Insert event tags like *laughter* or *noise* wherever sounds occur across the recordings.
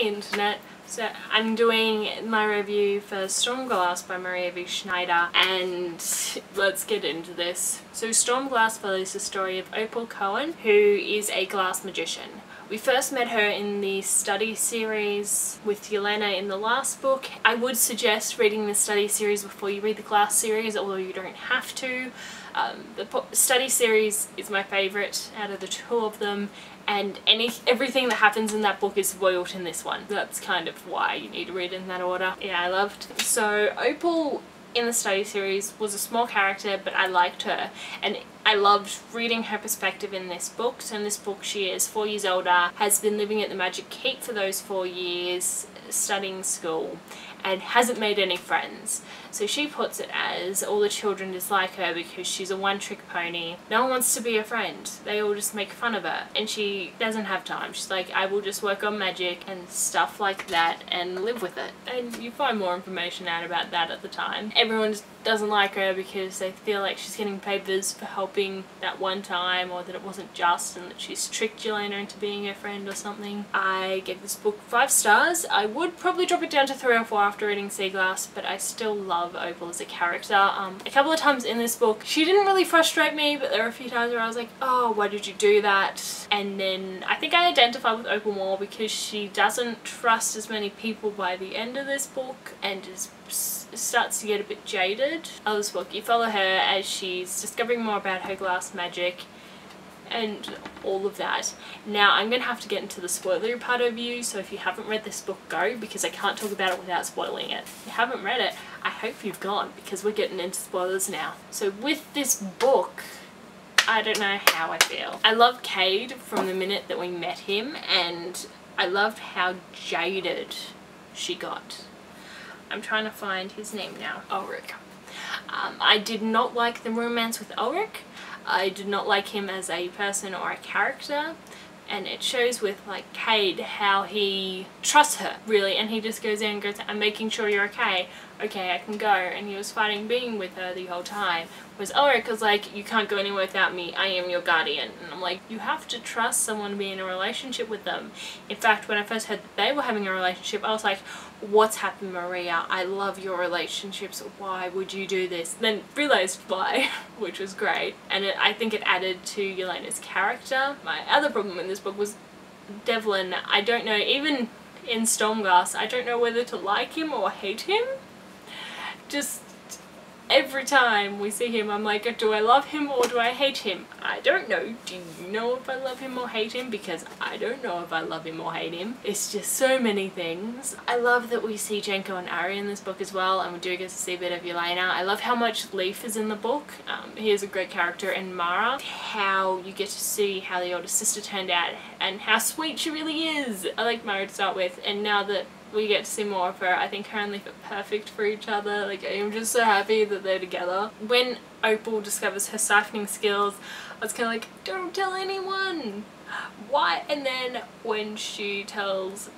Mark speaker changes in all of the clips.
Speaker 1: Internet! So I'm doing my review for Stormglass by Maria V. Snyder and let's get into this. So Stormglass follows the story of Opal Cowan who is a glass magician. We first met her in the study series with Yelena in the last book. I would suggest reading the study series before you read the glass series, although you don't have to. Um, the study series is my favourite out of the two of them and any everything that happens in that book is spoiled in this one. That's kind of why you need to read in that order. Yeah, I loved. So Opal in the study series was a small character but I liked her and I loved reading her perspective in this book. So in this book she is four years older, has been living at the Magic Keep for those four years, studying school and hasn't made any friends. So she puts it as all the children dislike her because she's a one-trick pony. No one wants to be a friend. They all just make fun of her. And she doesn't have time. She's like, I will just work on magic and stuff like that and live with it. And you find more information out about that at the time. Everyone doesn't like her because they feel like she's getting favors for helping that one time or that it wasn't just and that she's tricked Yelena into being her friend or something. I gave this book five stars. I would probably drop it down to three or four after reading Sea Glass, but I still love Opal as a character. Um, a couple of times in this book, she didn't really frustrate me, but there were a few times where I was like, oh, why did you do that? And then I think I identify with Opal more because she doesn't trust as many people by the end of this book and just starts to get a bit jaded. Of this book, you follow her as she's discovering more about her glass magic and all of that. Now I'm going to have to get into the spoiler part of you so if you haven't read this book go because I can't talk about it without spoiling it. If you haven't read it I hope you've gone because we're getting into spoilers now. So with this book I don't know how I feel. I love Kade from the minute that we met him and I loved how jaded she got. I'm trying to find his name now. Ulrick. Um, I did not like the romance with Ulrick. I did not like him as a person or a character. And it shows with like Kade how he trusts her really. And he just goes in and goes I'm making sure you're okay okay I can go. And he was fighting being with her the whole time. Was was like you can't go anywhere without me. I am your guardian. And I'm like you have to trust someone to be in a relationship with them. In fact when I first heard that they were having a relationship I was like what's happened Maria? I love your relationships. Why would you do this? Then realized why *laughs* which was great. And it, I think it added to Yelena's character. My other problem in this book was Devlen. I don't know even in Stormglass I don't know whether to like him or hate him just every time we see him I'm like do I love him or do I hate him? I don't know. Do you know if I love him or hate him? Because I don't know if I love him or hate him. It's just so many things. I love that we see Janco and Ari in this book as well and we do get to see a bit of Yelena. I love how much Leif is in the book. Um, he is a great character and Mara. How you get to see how the older sister turned out and how sweet she really is. I like Mara to start with and now that we get to see more of her. I think her and Leif are perfect for each other. Like I'm just so happy that they're together. When Opal discovers her siphoning skills, I was kind of like, don't tell anyone! Why? And then when she tells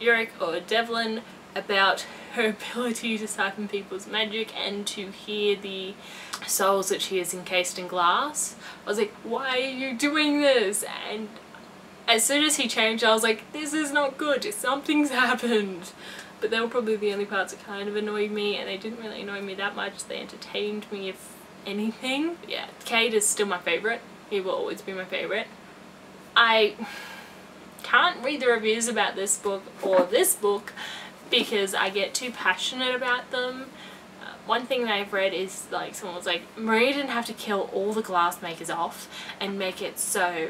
Speaker 1: Yurik or Devlen about her *laughs* ability to siphon people's magic and to hear the souls that she has encased in glass, I was like, why are you doing this? And as soon as he changed I was like this is not good. Something's happened. But they were probably the only parts that kind of annoyed me and they didn't really annoy me that much. They entertained me if anything. Yeah Kade is still my favourite he will always be my favourite I can't read the reviews about this book or this book because I get too passionate about them one thing that I've read is like someone was like Maria didn't have to kill all the glass makers off and make it so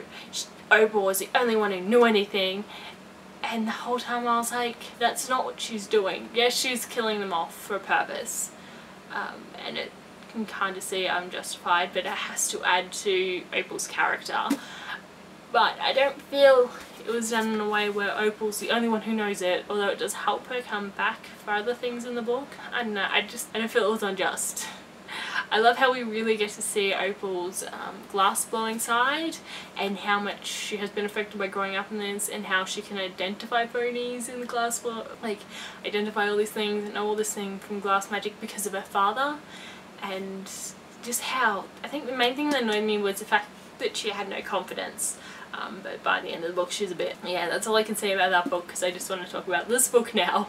Speaker 1: Opal was the only one who knew anything. And the whole time I was like that's not what she's doing. Yes she's killing them off for a purpose. Um, and it can kind of see I'm justified but it has to add to Opal's character but I don't feel it was done in a way where Opal's the only one who knows it although it does help her come back for other things in the book. I don't know I just I don't feel it was unjust. I love how we really get to see Opal's um, glass blowing side and how much she has been affected by growing up in this and how she can identify phonies in the glass blow like identify all these things and know all this thing from glass magic because of her father. And just how I think the main thing that annoyed me was the fact that she had no confidence Um, but by the end of the book she's a bit, yeah, that's all I can say about that book because I just want to talk about this book now.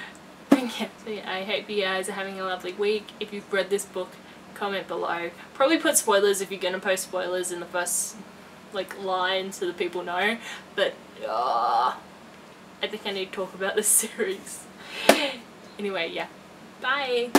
Speaker 1: *laughs* yeah, so yeah, I hope you guys are having a lovely week. If you've read this book, comment below. Probably put spoilers if you're going to post spoilers in the first like line so that people know. But uh, I think I need to talk about this *laughs* series. anyway, yeah. Bye!